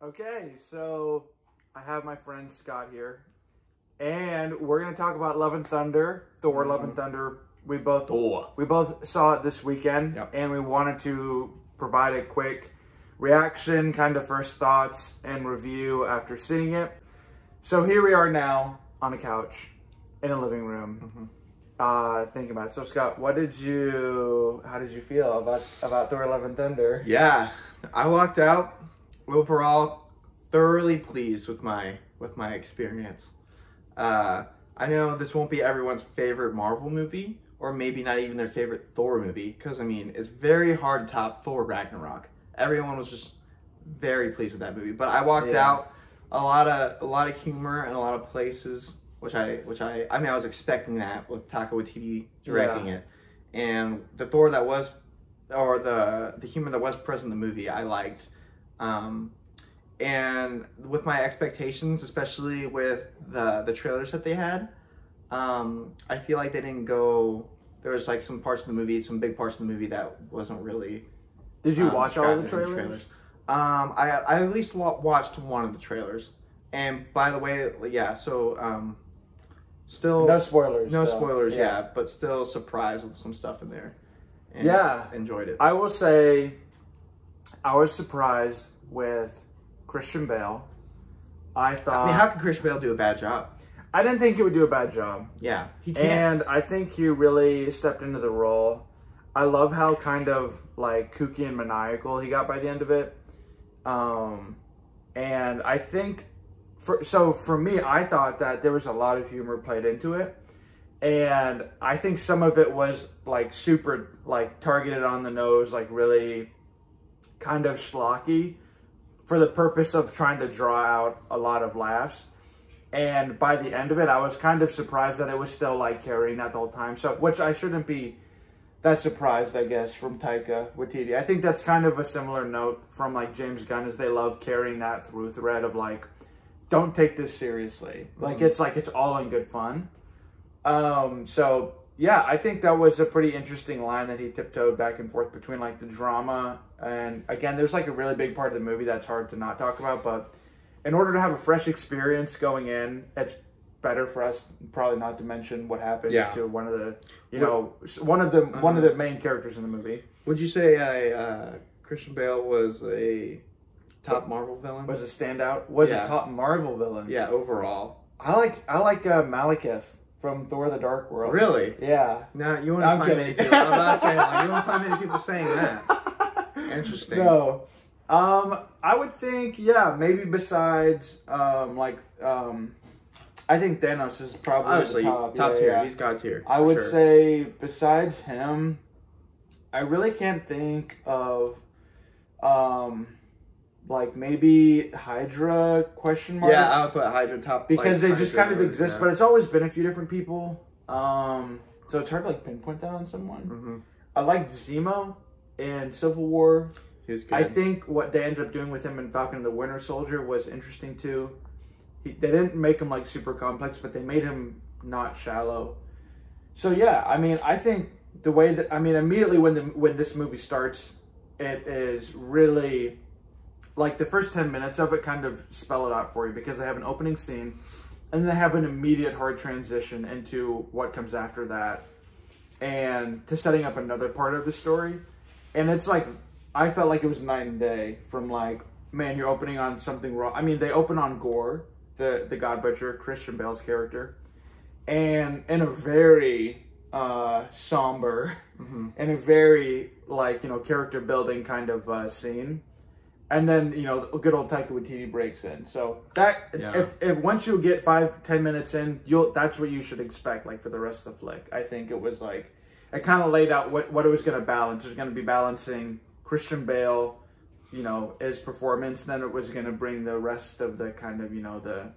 Okay, so I have my friend Scott here, and we're gonna talk about Love and Thunder, Thor: Love and Thunder. We both Thor. we both saw it this weekend, Yep. and we wanted to provide a quick reaction, kind of first thoughts and review after seeing it. So here we are now on a couch in a living room, uh, thinking about it. So Scott, what did you? How did you feel about about Thor: Love and Thunder? Yeah, I walked out overall thoroughly pleased with my with my experience. Uh, I know this won't be everyone's favorite Marvel movie, or maybe not even their favorite Thor movie, because I mean it's very hard to top Thor Ragnarok. Everyone was just very pleased with that movie, but I walked Yeah. out a lot of a lot of humor in a lot of places, which I which I I mean I was expecting that with Taika Waititi directing Yeah. it, and the Thor that was or the the humor that was present in the movie I liked. Um, and with my expectations, especially with the the trailers that they had, um, I feel like they didn't go. There was like some parts of the movie, some big parts of the movie that wasn't really. Did you um, watch all the in trailers? Um, I I at least watched one of the trailers. And by the way, yeah. So um, still No spoilers. no though. spoilers, yeah. but still surprised with some stuff in there. And Yeah. enjoyed it. I will say, I was surprised with Christian Bale. I thought I mean, how could Christian Bale do a bad job? I didn't think he would do a bad job, Yeah, he can't. and I think he really stepped into the role. I love how kind of like kooky and maniacal he got by the end of it. Um, and I think for so for me, I thought that there was a lot of humor played into it. And I think some of it was like super like targeted on the nose, like really kind of schlocky for the purpose of trying to draw out a lot of laughs. And by the end of it, I was kind of surprised that it was still like carrying that the whole time. So, which I shouldn't be that surprised, I guess, from Taika Waititi. I think that's kind of a similar note from like James Gunn, as they love carrying that through thread of like, don't take this seriously. Like it's like it's all in good fun. Um, so yeah, I think that was a pretty interesting line that he tiptoed back and forth between like the drama and again, there's like a really big part of the movie that's hard to not talk about, but in order to have a fresh experience going in, it's better for us probably not to mention what happens Yeah. to one of the, you know, one of the one of the main characters in the movie. Would you say I, uh, Christian Bale was a top Marvel villain? Was a standout. Was Yeah. a top Marvel villain. yeah, overall. I like I like uh, Malekith from Thor: The Dark World. Really? Yeah. No, you won't I'm find many people. I'm not saying like you won't find many people saying that. Interesting. No. Um, I would think, yeah, maybe besides, um, like, um, I think Thanos is probably Obviously, top, top, yeah, tier. yeah. He's god tier. I would sure. say besides him, I really can't think of, um, like maybe Hydra question mark. Yeah, I would put Hydra top because like, they just Hydra kind of exist, yeah. but it's always been a few different people. Um, so it's hard to like pinpoint that on someone. Mhm. I liked Zemo in Civil War. He was good. I think what they ended up doing with him in Falcon and the Winter Soldier was interesting too. He, they didn't make him like super complex, but they made him not shallow. So yeah, I mean, I think the way that I mean, immediately when the when this movie starts, it is really like the first ten minutes of it kind of spell it out for you because they have an opening scene, and then they have an immediate hard transition into what comes after that, and to setting up another part of the story, and it's like I felt like it was night and day from like, man, you're opening on something wrong. I mean, they open on Gorr, the the God Butcher, Christian Bale's character, and in a very uh, somber, Mhm. in a very like you know character building kind of uh, scene. And then you know, good old Taika Waititi breaks in. So that Yeah. if, if once you get five ten minutes in, you'll that's what you should expect like for the rest of the flick. I think it was like it kind of laid out what what it was going to balance. It was going to be balancing Christian Bale, you know, his performance. Then it was going to bring the rest of the kind of you know the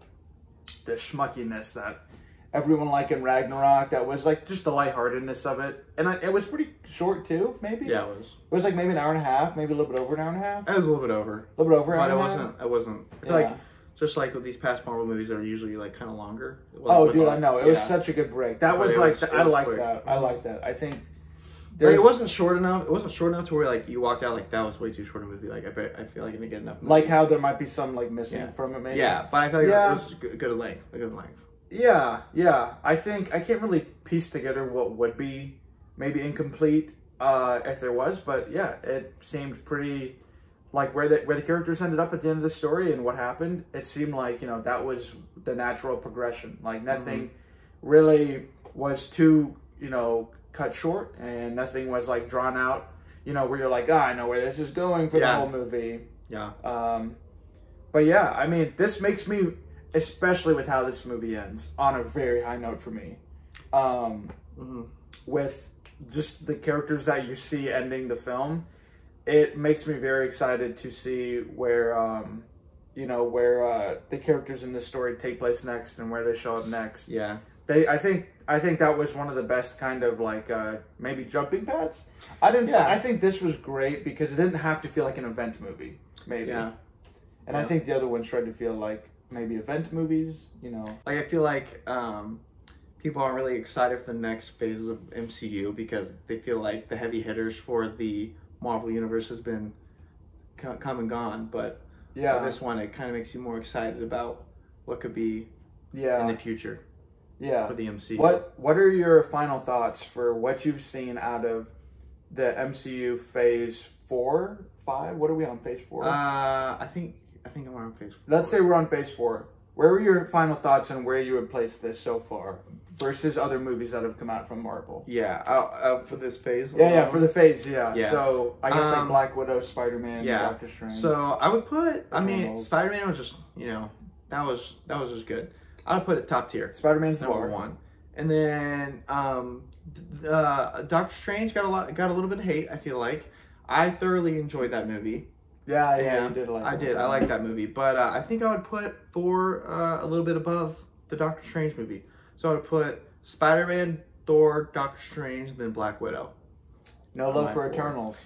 the schmuckiness that everyone like in Ragnarok. That was like just the lightheartedness of it, and I, it was pretty short too. Maybe Yeah, it was. it was like maybe an hour and a half, maybe a little bit over an hour and a half, It was a little bit over, a little bit over but it and a half. wasn't. It wasn't. Yeah. like just like with these past Marvel movies, they're usually like kind of longer. Oh, with dude, all- I know it was such a good break. That But was like was- I was like that. I mm-hmm. like that. I think There's- it wasn't short enough. It wasn't short enough to where like you walked out like that was way too short a movie. Like I bet I feel like I didn't get enough. Movie. like how there might be some like missing Yeah. from it, maybe. yeah, but I feel like Yeah. it was good, good length. A good length. Yeah, yeah. I think I can't really piece together what would be maybe incomplete uh, if there was, but yeah, it seemed pretty like where the where the characters ended up at the end of the story and what happened. It seemed like you know that was the natural progression. Like nothing really was too you know cut short, and nothing was like drawn out. You know where you're like, ah, I know where this is going for the whole movie. Yeah. Um, but yeah, I mean, this makes me, especially with how this movie ends, on a very high note for me. Um, hmm with just the characters that you see ending the film, it makes me very excited to see where, um, you know, where uh, the characters in this story take place next and where they show up next. Yeah. They, I think, I think that was one of the best kind of like uh, maybe jumping pads. I didn't. Yeah. I think this was great because it didn't have to feel like an event movie. Maybe. Yeah. And I think the other ones tried to feel like maybe event movies, you know. Like I feel like um, people aren't really excited for the next phases of MCU because they feel like the heavy hitters for the Marvel universe has been come and gone. But Yeah. for this one, it kind of makes you more excited about what could be yeah in the future Yeah. for the MCU. What what are your final thoughts for what you've seen out of the MCU phase 4, 5? What are we on phase 4? Uh, I think I think I'm on phase. Four. Let's say we're on phase 4. Where were your final thoughts on where you would place this so far versus other movies that have come out from Marvel? yeah, uh, uh, for this phase. Yeah, yeah, for the phase, yeah. Yeah. So I guess like Um, Black Widow, Spider Man, yeah. Doctor Strange. So I would put. I mean, Spider Man was just you know that was that was just good. I would put it top tier, Spider Man's the number bar. one. And then um, uh, Doctor Strange got a lot got a little bit of hate. I feel like I thoroughly enjoyed that movie. Yeah, yeah, Yeah, you did like I that did. I like that movie, but uh, I think I would put Thor uh, a little bit above the Doctor Strange movie. So I would put Spider Man, Thor, Doctor Strange, and then Black Widow. No love for four. Eternals.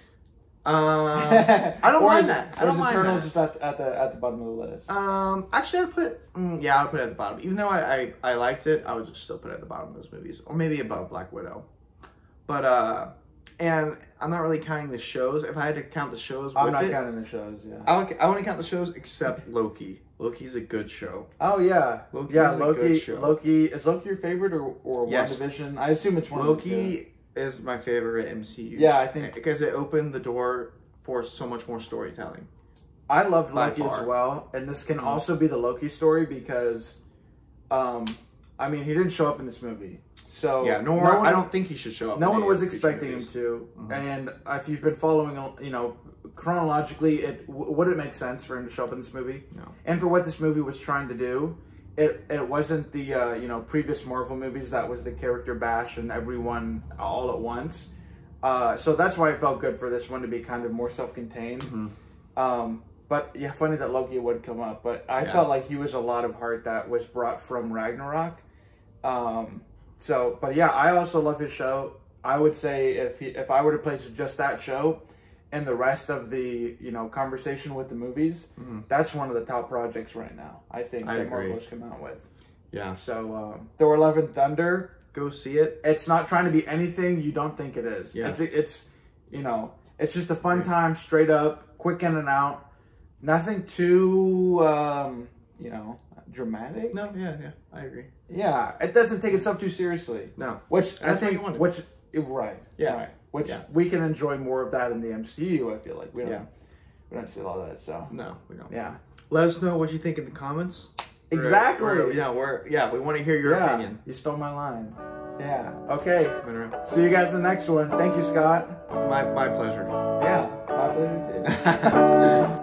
Um, I don't Or mind that. I don't is mind Eternals that. just at, at the at the bottom of the list. Um, actually, I'd put mm, yeah, I'd put it at the bottom. Even though I, I I liked it, I would just still put it at the bottom of those movies, or maybe above Black Widow. But uh, and I'm not really counting the shows. If I had to count the shows I'm not it, counting the shows. Yeah. I would, I wouldn't count the shows except Loki. Loki's a good show. Oh yeah, Loki yeah. is a good Loki. show. Loki is Loki your favorite or or Yes. WandaVision? I assume it's one. of the two. Loki is my favorite MCU. Yeah, I think- because it opened the door for so much more storytelling. I loved Loki as well, and this can Mhm. also be the Loki story because, um, I mean, he didn't show up in this movie, so yeah, nor no one- I don't think he should show up. No in one was of the future expecting him movies. to, Mhm. and if you've been following, you know, chronologically, it w- would it make sense for him to show up in this movie? No. And for what this movie was trying to do, it it wasn't the uh, you know previous Marvel movies that was the character bash and everyone all at once. Uh, so that's why it felt good for this one to be kind of more self-contained. Mhm. Um, but yeah, funny that Loki would come up. But I Yeah. felt like he was a lot of heart that was brought from Ragnarok. Um, so, but yeah, I also love his show. I would say if he, if I were to place just that show and the rest of the you know conversation with the movies, Mhm. that's one of the top projects right now. I think I that agree. Marvel's come out with. Yeah, So um, Thor: Love and Thunder. go see it. It's not trying to be anything you don't think it is. Yeah. It's it's you know it's just a fun Right. time, straight up, quick in and out. Nothing too um, you know dramatic. No, yeah, yeah, I agree. Yeah, it doesn't take itself too seriously. No, Which I think, which right, Yeah. right. Which Yeah. we can enjoy more of that in the MCU. I feel like we don't, Yeah. we don't see a lot of that. So no, we don't. yeah, Let us know what you think in the comments. We're- exactly. we're- yeah, we're yeah, we want to hear your yeah, opinion. you stole my line. Yeah. Okay. See you guys in the next one. Thank you, Scott. My my pleasure. Yeah, my pleasure too.